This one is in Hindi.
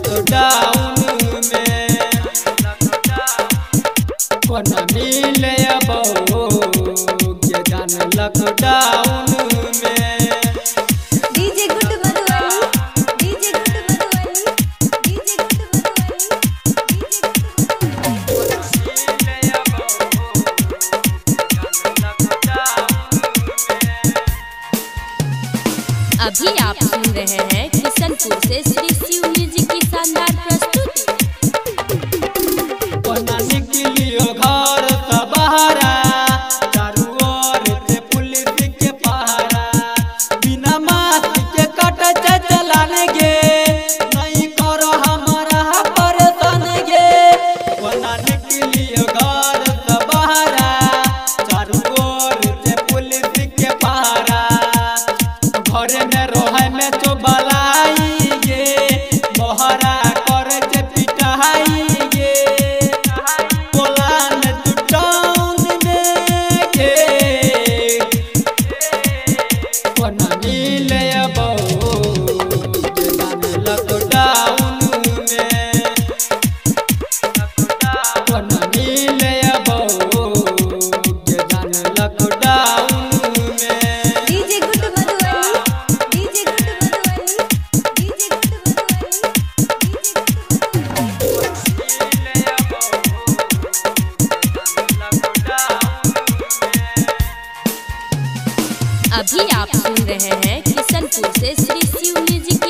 to die. अभी आप सुन रहे हैं किशनपुर से श्री शिव जी की शानदार प्रस्तुति। ilaya ba अभी आप सुन रहे हैं किशनपुर से श्री शिव म्यूज़िक